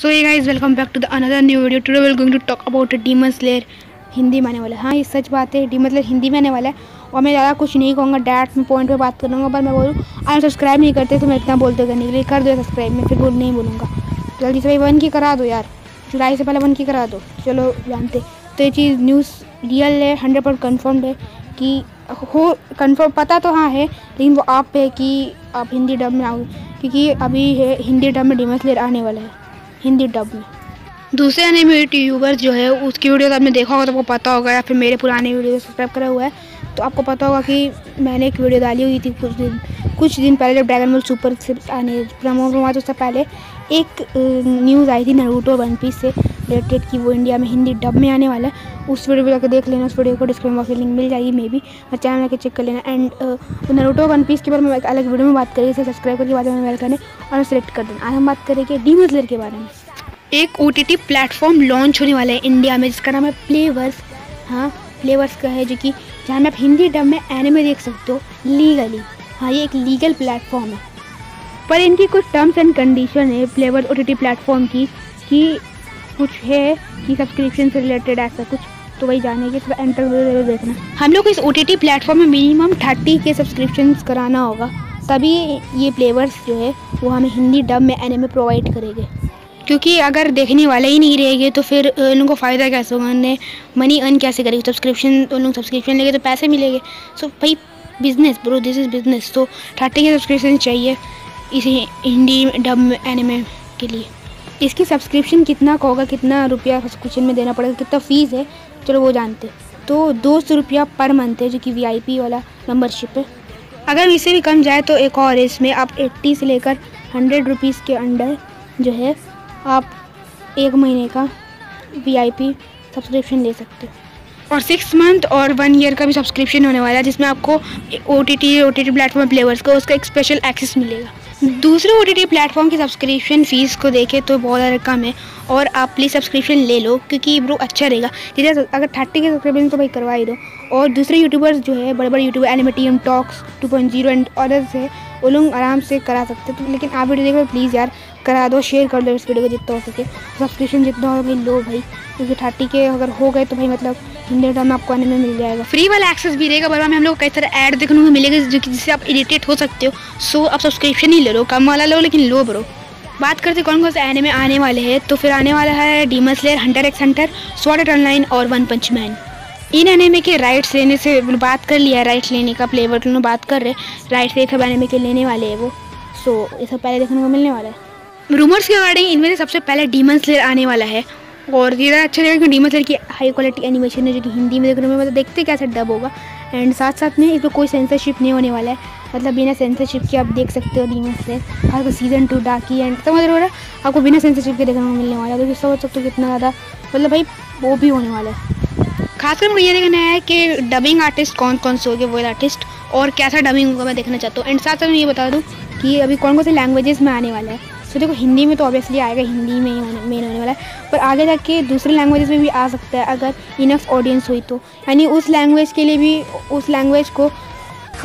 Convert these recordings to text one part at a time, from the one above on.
सो ये guys welcome back to the another new video today we going to talk about demon slayer Hindi में आने वाला है। ये सच बात है। स्लेयर हिंदी में आने वाला है। और मैं ज़्यादा कुछ नहीं कहूँगा। डैट में पॉइंट पे बात करूँगा पर मैं बोलूँ आप सब्सक्राइब नहीं करते तो मैं इतना बोलते करने के लिए कर दो सब्सक्राइब मैं, फिर बोल, नहीं बोलूँगा। जल्दी से भाई वन की करा दो यार। जुलाई से पहले वन की करा दो। चलो, जानते तो ये चीज़ न्यूज़ रियल है हंड्रेड परसेंट कन्फर्म्ड है कि हो कन्फर्म पता तो हाँ है, लेकिन वो आप पे कि आप हिंदी डब में आओ क्योंकि अभी है, हिंदी डब में डीमन लेर आने वाला है। हिंदी डब में। दूसरे में यूट्यूबर जो है, उसकी वीडियो आपने देखा होगा तो आपको पता होगा या फिर मेरे पुराने वीडियो सब्सक्राइब करा हुआ है तो आपको पता होगा कि मैंने एक वीडियो डाली हुई थी कुछ दिन कुछ दिन पहले जब ड्रैगन बॉल सुपर से आने प्रमो प्रमो उससे पहले एक न्यूज़ आई थी नरूटो वन पीस से रिलेटेड कि वो इंडिया में हिंदी डब में आने वाला है। उस वीडियो को जाकर देख लेना, उस वीडियो को डिस्क्रिप्शन बॉक्स में लिंक मिल जाएगी मे बी और चैनल आके चेक कर लेना। एंड नरूटो वन पीस के बारे में एक अलग वीडियो में बात इसे सब्सक्राइब करके बाद में करने और सेलेक्ट कर देना। आज हम बात करेंगे डी मजलर के बारे में। एक ओ टी प्लेटफॉर्म लॉन्च होने वाला है इंडिया में, जिसका नाम है प्लेवर्स हाँ प्लेवर्स का है जो कि, जहाँ आप हिंदी डब में एनिमे देख सकते हो लीगली हाँ ये एक लीगल प्लेटफॉर्म है। पर इनकी कुछ टर्म्स एंड कंडीशन है फ्लेवर ओ टी प्लेटफॉर्म की, कि कुछ है कि सब्सक्रिप्शन से रिलेटेड ऐसा कुछ तो वही जाने के थोड़ा एंटर ज़रूर देखना। हम लोग को इस ओ टी प्लेटफॉर्म में मिनिमम थर्टी के सब्सक्रिप्शन कराना होगा। तभी ये फ्लेवर्स जो है, वो हमें हिंदी डब में एनिमे प्रोवाइड करेंगे। क्योंकि अगर देखने वाले ही नहीं रहेंगे तो फिर उन लोगों को फ़ायदा कैसे होगा? उन्हें मनी अर्न कैसे करेगी? सब्सक्रिप्शन उन लोग सब्सक्रिप्शन लेंगे तो पैसे मिलेंगे। सो भाई business bro this is business तो थर्टी के सब्सक्रिप्शन चाहिए इसी हिंदी डब एनिमे के लिए। इसकी सब्सक्रिप्शन कितना का होगा, कितना रुपया सब्सक्रिप्शन में देना पड़ेगा, कितना फ़ीस है, चलो वो जानते तो दो सौ रुपया पर मंथ है, जो कि वीआईपी वाला मेम्बरशिप है। अगर इससे भी कम जाए तो एक और इसमें आप एट्टी से लेकर हंड्रेड रुपीज़ के अंडर जो है, आप एक महीने का वीआईपी सब्सक्रिप्शन ले सकते हो। और सिक्स मंथ और वन ईयर का भी सब्सक्रिप्शन होने वाला है, जिसमें आपको O T T O T T platform flavours का उसका एक स्पेशल एक्सेस मिलेगा। दूसरे ओ टी प्लेटफॉर्म की सब्सक्रिप्शन फ़ीस को देखें तो बहुत कम है। और आप प्लीज़ सब्सक्रिप्शन ले लो, क्योंकि ब्रो अच्छा रहेगा। जैसे अगर थर्टी के सब्सक्रिप्शन तो भाई करवा ही दो। और दूसरे यूट्यूबर्स जो है बड़े बड़े YouTuber Animetium talks two point zero and others है, वो लोग आराम से करा सकते तो लेकिन आप वीडियो देखो प्लीज़ यार, करा दो शेयर कर दो इस वीडियो को जितना हो सके। सब्सक्रिप्शन जितना हो भाई लो भाई, क्योंकि थर्टी के अगर हो गए तो भाई मतलब हिंदी में आपको आने में मिल जाएगा। फ्री वाला एक्सेस भी रहेगा बड़ा में हम लोग कई सारे ऐड देखने को मिलेगा जिससे आप इरीटेट हो सकते हो। सो आप सब्सक्रिप्शन ही ले लो, कम वाला लो, लेकिन लो ब्रो बात करते कौन कौन से एनिमे आने वाले हैं। तो फिर आने वाला है demon slayer hunter x hunter sword online और वन पंच मैन इन एनिमे के राइट्स लेने से बात कर लिया राइट्स लेने का प्लेवर के बात कर रहे राइट्स एक सब एनिमे के लेने वाले हैं वो। सो ये सब पहले देखने को मिलने वाला है। रूमर्स के अकॉर्डिंग इनमें से सबसे पहले डीमन स्लेयर आने वाला है। और ज़्यादा अच्छा लगेगा क्योंकि स्लेयर की हाई क्वालिटी एनिमेशन है जो कि हिंदी में देखने में मतलब देखते कैसे डब होगा। एंड साथ साथ में इसमें कोई सेंसरशिप नहीं होने वाला है। मतलब बिना सेंसरशिप के आप देख सकते हो डीमन स्लेयर आपको सीज़न टू डाकी एंड समझ रहे हो, आपको बिना सेंसरशिप के देखने को मिलने वाला है। तो समझ सकते हो कितना ज़्यादा मतलब भाई, वो भी होने वाला है। खासकर मुझे ये देखना है कि डबिंग आर्टिस्ट कौन कौन से होंगे वॉइस आर्टिस्ट और कैसा डबिंग होगा मैं देखना चाहता हूँ। एंड साथ साथ मैं ये बता दूँ कि अभी कौन कौन से लैंग्वेजेस में आने वाला है। सो देखो, हिंदी में तो ऑब्वियसली आएगा, हिंदी में ही मेन होने वाला है। पर आगे जाके दूसरे लैंग्वेजेस में भी आ सकता है, अगर इनफ ऑडियंस हुई तो। यानी उस लैंग्वेज के लिए भी, उस लैंग्वेज को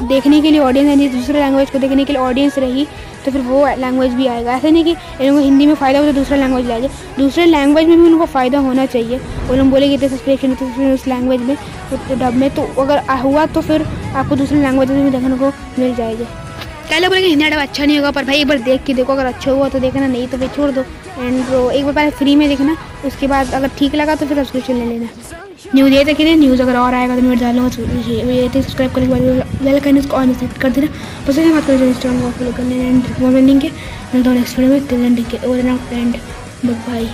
देखने के लिए ऑडियंस यानी दूसरे लैंग्वेज को देखने के लिए ऑडियंस रही तो फिर वो लैंग्वेज भी आएगा। ऐसा नहीं कि इन लोगों को हिंदी में फ़ायदा हो तो दूसरा लैंग्वेज लाएँगे दूसरे लैंग्वेज में भी उनको फ़ायदा होना चाहिए। वो लोग बोलेंगे इतने सब्सक्रिप्शन तो उस लैंग्वेज में तो डब में तो अगर हुआ तो फिर आपको दूसरे लैंग्वेज में भी देखने को मिल जाएगी। पहले बोलेंगे हिंदी अच्छा नहीं होगा, पर भाई एक बार देख के देखो, अगर अच्छा हुआ तो देखना, नहीं तो फिर छोड़ दो। एंड एक बार पहले फ्री में देखना, उसके बाद अगर ठीक लगा तो फिर सब्सक्रिप्शन ले लेना। न्यूज़ ये तक न्यूज़ अगर और आएगा तो मैं डालूँगा सब्सक्राइब करने के बाद वेल करने इसको ऑन सेट कर देना। बस ये बात करें इंस्टाग्राम को फॉलो करने। एंड लिंक है नेक्स्ट वीडियो में एंड बाय